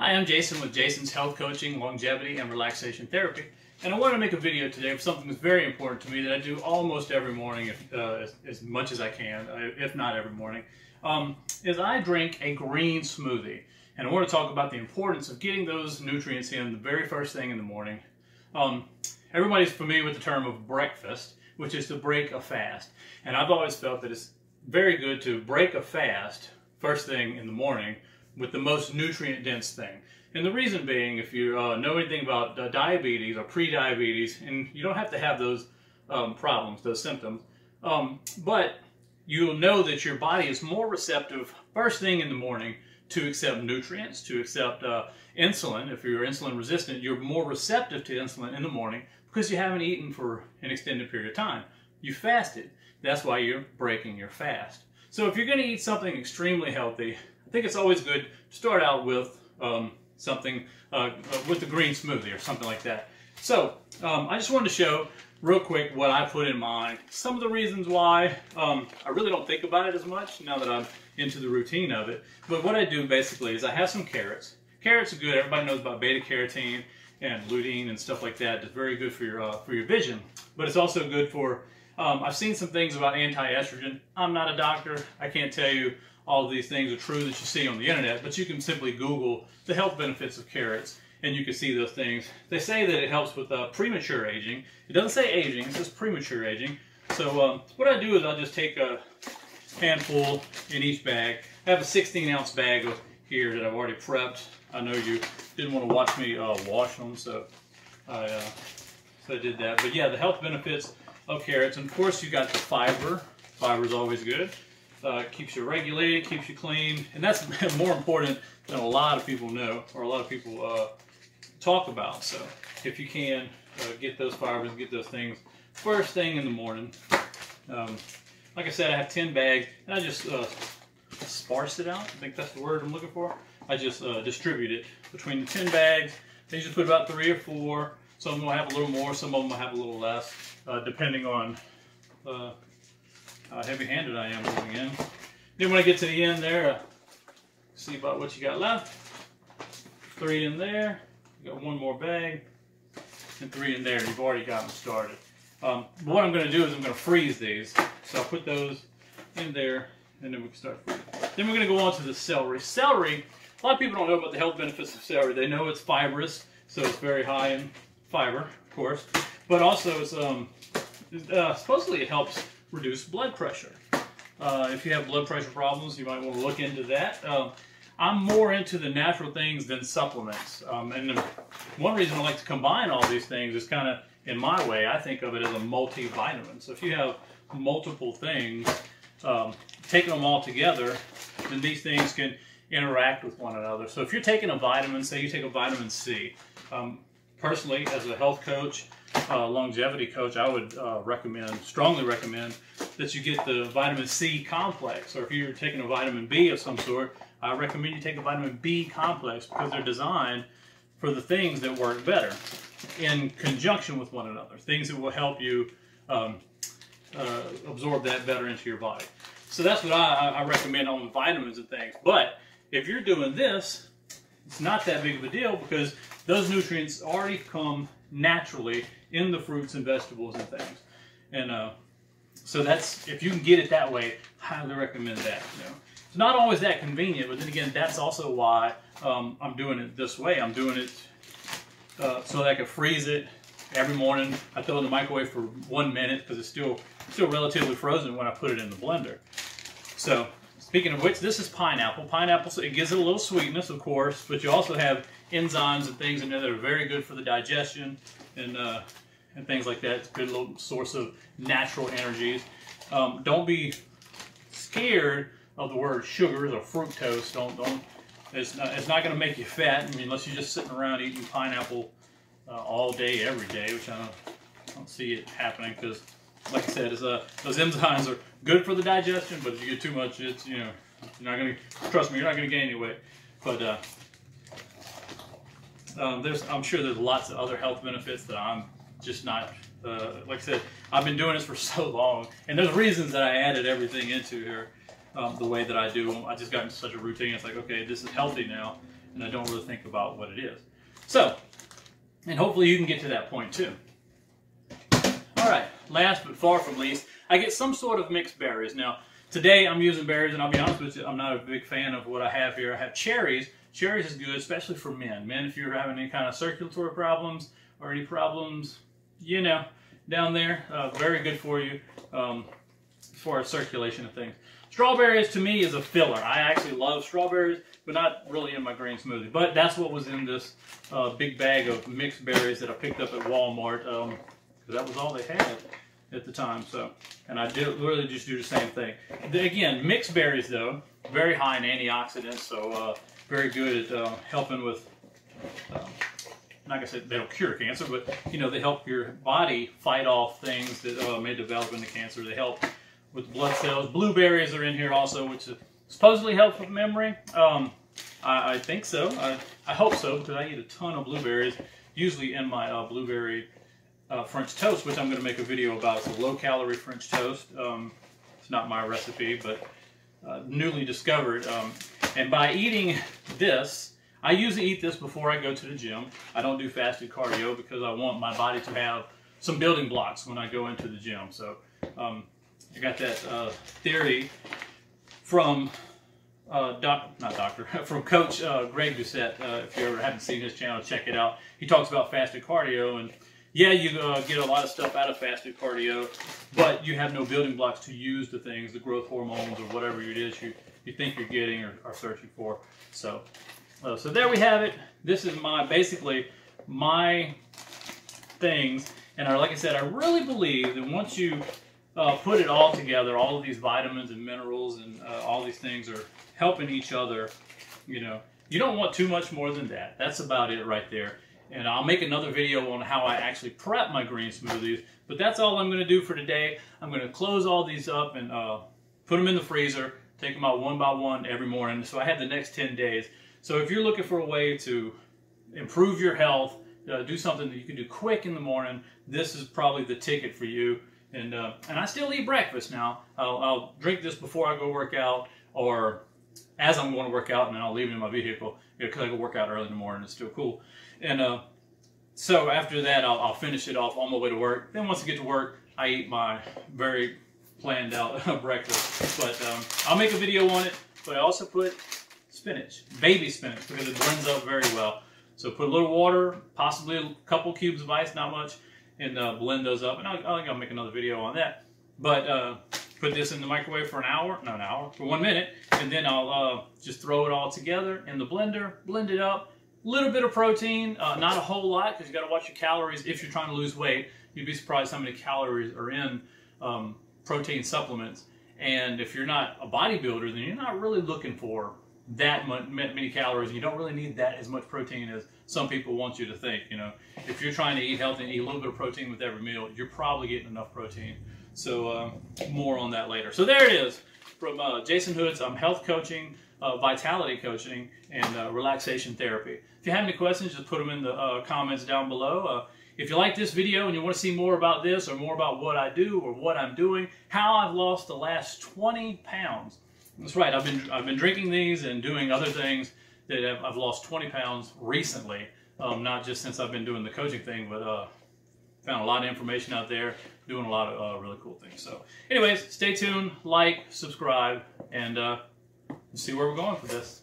Hi, I'm Jason with Jason's Health Coaching, Longevity, and Relaxation Therapy. And I want to make a video today of something that's very important to me that I do almost every morning, if, uh, as, as, much as I can, if not every morning, um, is I drink a green smoothie. And I want to talk about the importance of getting those nutrients in the very first thing in the morning. Um, everybody's familiar with the term of breakfast, which is to break a fast. And I've always felt that it's very good to break a fast first thing in the morning with the most nutrient dense thing. And the reason being, if you uh, know anything about uh, diabetes or pre-diabetes, and you don't have to have those um, problems, those symptoms, um, but you'll know that your body is more receptive first thing in the morning to accept nutrients, to accept uh, insulin. If you're insulin resistant, you're more receptive to insulin in the morning because you haven't eaten for an extended period of time. You fasted. That's why you're breaking your fast. So if you're going to eat something extremely healthy, I think it's always good to start out with um, something uh, uh, with a green smoothie or something like that. So um, I just wanted to show real quick what I put in mine. Some of the reasons why um, I really don't think about it as much now that I'm into the routine of it. But what I do basically is I have some carrots. Carrots are good. Everybody knows about beta carotene and lutein and stuff like that. It's very good for your uh, for your vision. But it's also good for. Um, I've seen some things about anti-estrogen. I'm not a doctor. I can't tell you all of these things are true that you see on the internet, but you can simply Google the health benefits of carrots and you can see those things. They say that it helps with uh, premature aging. It doesn't say aging, it says premature aging. So um, what I do is I'll just take a handful in each bag. I have a 16 ounce bag of here that I've already prepped. I know you didn't want to watch me uh, wash them, so I, uh, so I did that. But yeah, the health benefits of carrots. And of course you got the fiber. Fiber is always good uh, keeps you regulated, keeps you clean, and that's more important than a lot of people know or a lot of people uh, talk about. So if you can uh, get those fibers, get those things first thing in the morning. Um, like I said, I have 10 bags, and I just uh, sparse it out. I think that's the word I'm looking for. I just uh, distribute it between the 10 bags. They usually put about three or four. Some of them will have a little more, some of them will have a little less, uh, depending on heavy-handed I am moving in. Then when I get to the end there, uh, see about what you got left. Three in there. You got one more bag. And three in there. You've already got them started. Um, but what I'm going to do is I'm going to freeze these. So I'll put those in there, and then we can start. Then we're going to go on to the celery. Celery, a lot of people don't know about the health benefits of celery. They know it's fibrous, so it's very high in fiber, of course. But also, it's um, uh, supposedly it helps reduce blood pressure. Uh, if you have blood pressure problems, you might want to look into that. Um, I'm more into the natural things than supplements. Um, and one reason I like to combine all these things is kind of, in my way, I think of it as a multivitamin. So if you have multiple things, um, taking them all together, then these things can interact with one another. So if you're taking a vitamin, say you take a vitamin C, um, personally, as a health coach, uh, longevity coach, I would uh, recommend, strongly recommend, that you get the vitamin C complex. Or if you're taking a vitamin B of some sort, I recommend you take a vitamin B complex because they're designed for the things that work better in conjunction with one another, things that will help you um, uh, absorb that better into your body. So that's what I, I recommend on vitamins and things. But if you're doing this, it's not that big of a deal because those nutrients already come naturally in the fruits and vegetables and things. And uh, so that's, if you can get it that way, highly recommend that. You know. It's not always that convenient, but then again, that's also why um, I'm doing it this way. I'm doing it uh, so that I can freeze it every morning. I throw it in the microwave for one minute because it's still still relatively frozen when I put it in the blender. So speaking of which, this is pineapple. Pineapple, so it gives it a little sweetness, of course, but you also have enzymes and things in there that are very good for the digestion and uh, and things like that. It's a good little source of natural energies. Um, don't be scared of the word sugars or fructose. Don't don't. It's not, it's not going to make you fat. I mean, unless you're just sitting around eating pineapple uh, all day, every day, which I don't, I don't see it happening because, like I said, uh, those enzymes are good for the digestion, but if you get too much, it's you know, you're not going to trust me, you're not going to gain any weight. But uh, um, there's, I'm sure there's lots of other health benefits that I'm just not, uh, like I said, I've been doing this for so long, and there's reasons that I added everything into here um, the way that I do. I just got into such a routine. It's like, okay, this is healthy now. and I don't really think about what it is. So, and hopefully you can get to that point too. Last but far from least, I get some sort of mixed berries. Now, today I'm using berries, and I'll be honest with you, I'm not a big fan of what I have here. I have cherries. Cherries is good, especially for men. Men, if you're having any kind of circulatory problems or any problems, you know, down there, uh, very good for you um, as far as circulation of things. Strawberries to me is a filler. I actually love strawberries, but not really in my green smoothie. But that's what was in this uh, big bag of mixed berries that I picked up at Walmart. Um, that was all they had at the time. So, and I did really just do the same thing. The, again, mixed berries though, very high in antioxidants, so uh, very good at uh, helping with. Um, like I said, they don't cure cancer, but you know they help your body fight off things that uh, may develop into cancer. They help with blood cells. Blueberries are in here also, which supposedly help with memory. Um, I, I, think so. I, I hope so because I eat a ton of blueberries, usually in my uh, blueberry uh, French toast, which I'm going to make a video about. It's a low-calorie French toast. Um, it's not my recipe, but uh, newly discovered. Um, and by eating this, I usually eat this before I go to the gym. I don't do fasted cardio because I want my body to have some building blocks when I go into the gym. So um, I got that uh, theory from uh, doc, not doctor, from Coach uh, Greg Doucette. Uh, if you ever haven't seen his channel, check it out. He talks about fasted cardio and yeah, you uh, get a lot of stuff out of fasted cardio, but you have no building blocks to use the things, the growth hormones or whatever it is you, you think you're getting or are searching for. So, uh, so there we have it. This is my, basically, my things. And I, like I said, I really believe that once you uh, put it all together, all of these vitamins and minerals and uh, all these things are helping each other, you know, you don't want too much more than that. That's about it right there. And I'll make another video on how I actually prep my green smoothies. But that's all I'm going to do for today. I'm going to close all these up and uh, put them in the freezer, take them out one by one every morning. So I have the next 10 days. So if you're looking for a way to improve your health, uh, do something that you can do quick in the morning, this is probably the ticket for you. And uh, and I still eat breakfast now. I'll, I'll drink this before I go work out or as I'm going to work out, and then I'll leave it in my vehicle because I go work out early in the morning. It's still cool. And uh, so after that, I'll, I'll, finish it off on my way to work. Then once I get to work, I eat my very planned out breakfast. But um, I'll make a video on it. But I also put spinach, baby spinach, because it blends up very well. So put a little water, possibly a couple cubes of ice, not much, and uh, blend those up. And I, think I'll make another video on that. But uh, put this in the microwave for an hour, not an hour, for one minute, and then I'll uh, just throw it all together in the blender, blend it up, little bit of protein, uh, not a whole lot because you got to watch your calories if you're trying to lose weight. You'd be surprised how many calories are in um, protein supplements. And if you're not a bodybuilder, then you're not really looking for that many calories. And you don't really need that as much protein as some people want you to think. You know, if you're trying to eat healthy and eat a little bit of protein with every meal, you're probably getting enough protein. So uh, more on that later. So there it is from uh, Jason Hood's. I'm health coaching uh, vitality coaching and uh, relaxation therapy. If you have any questions, just put them in the uh, comments down below. Uh, if you like this video and you want to see more about this or more about what I do or what I'm doing, how I've lost the last 20 pounds. That's right, I've been, I've been drinking these and doing other things that have, I've lost 20 pounds recently. Um, not just since I've been doing the coaching thing, but uh, found a lot of information out there, doing a lot of uh, really cool things. So anyways, stay tuned, like, subscribe, and uh, see where we're going for this.